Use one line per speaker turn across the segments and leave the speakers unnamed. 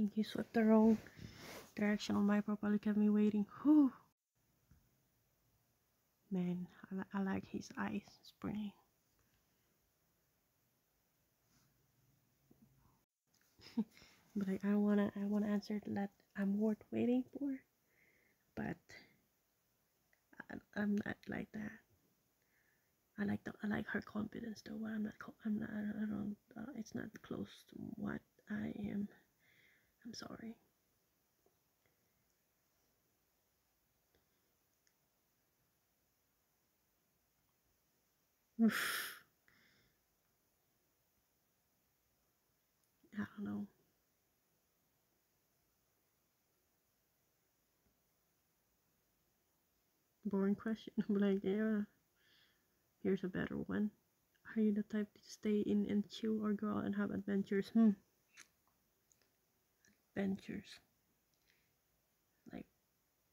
think you swept the wrong direction on my properly kept me waiting. Whew. Man, I, li- I like his eyes spraying. but I, I wanna I wanna answer that I'm worth waiting for, but I, I'm not like that. I like the I like her confidence though. I'm not I'm not I don't uh, it's not close to what I am. I'm sorry. Oof. I don't know. Boring question. I'm like, yeah. Here's a better one. Are you the type to stay in and chill or go out and have adventures? Hmm. Adventures. Like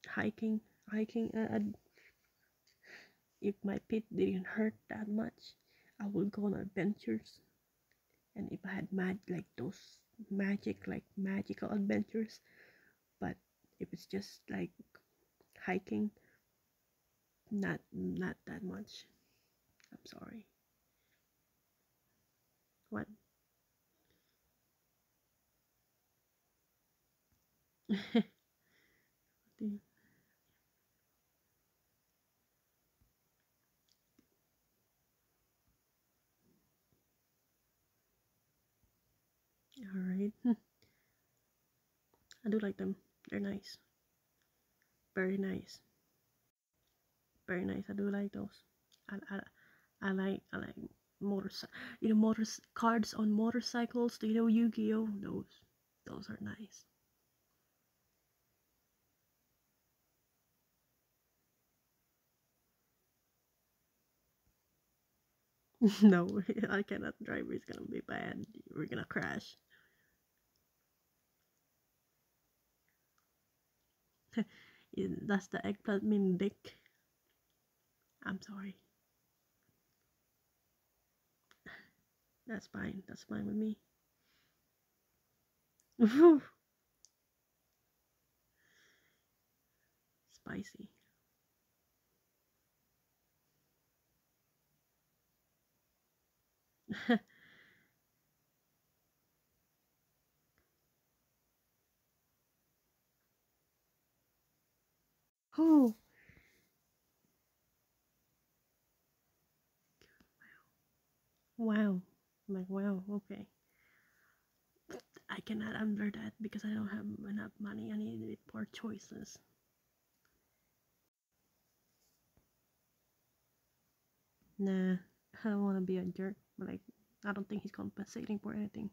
hiking. Hiking. Uh, if my pit didn't hurt that much, I would go on adventures. And if I had mad like those magic like magical adventures, but if it's just like hiking, not not that much. I'm sorry. What? Do you- All right. I do like them. They're nice. Very nice. Very nice. I do like those. I, I, I like I like motorcycle. You know, motors cards on motorcycles. Do you know Yu-Gi-Oh? Those those are nice. no, I cannot drive. It's gonna be bad. We're gonna crash. Does the eggplant mean dick? I'm sorry. That's fine. That's fine with me. Spicy. oh, wow. I'm like, wow, okay. I cannot under that because I don't have enough money. I need more choices. Nah, I don't want to be a jerk. But like, I don't think he's compensating for anything.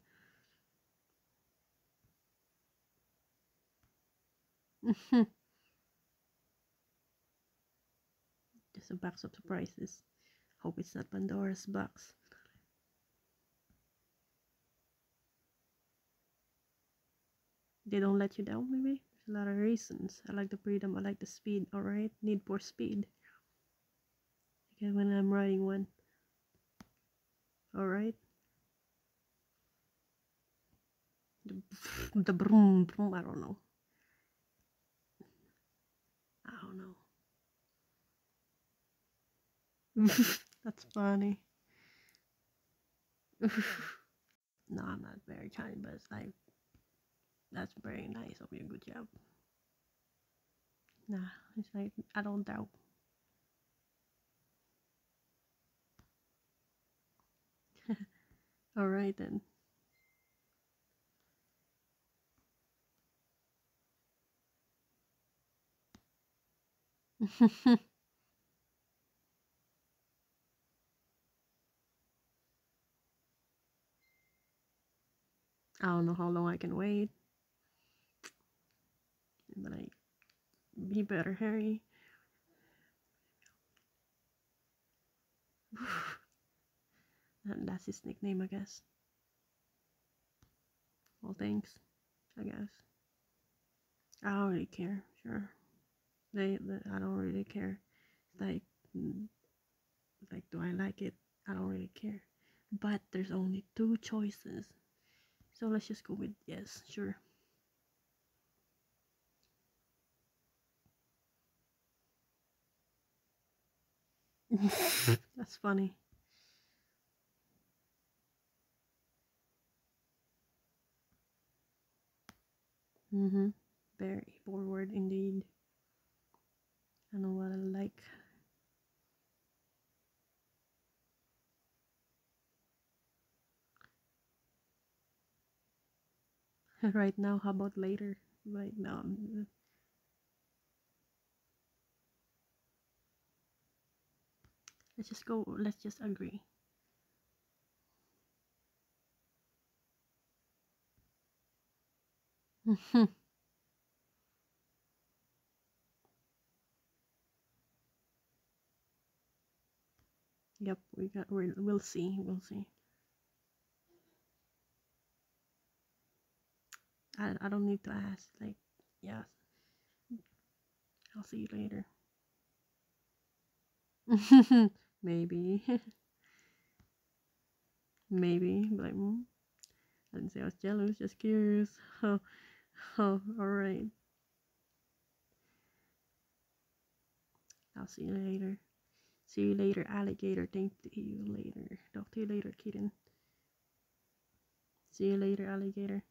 Just a box of surprises. Hope it's not Pandora's box. They don't let you down, maybe? There's a lot of reasons. I like the freedom, I like the speed, alright? Need for speed. Okay, when I'm riding one. Alright? The, the broom, broom, I don't know. I don't know. That's funny. no, I'm not very kind, but it's like that's very nice of you. Good job. Nah, it's like I don't doubt. All right then. I don't know how long I can wait. But I be better, Harry. And that's his nickname, I guess. Well, thanks, I guess. I don't really care, sure. They, they I don't really care. Like, mm, like, do I like it? I don't really care. But there's only two choices. So let's just go with yes, sure. That's funny. Mm-hmm. Very forward indeed. I know what I like. right now, how about later? Right now, let's just go, let's just agree. Mm-hmm. yep, we got, we we'll see, we'll see. I, I don't need to ask. Like, yeah. I'll see you later. Mm-hmm. Maybe. Maybe. Like. I didn't say I was jealous, just curious. Oh. Oh, oh, alright. I'll see you later. See you later, alligator. Thank you later. Talk to you later, kitten. See you later, alligator.